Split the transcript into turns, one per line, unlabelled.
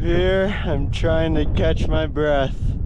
here. I'm trying to catch my breath.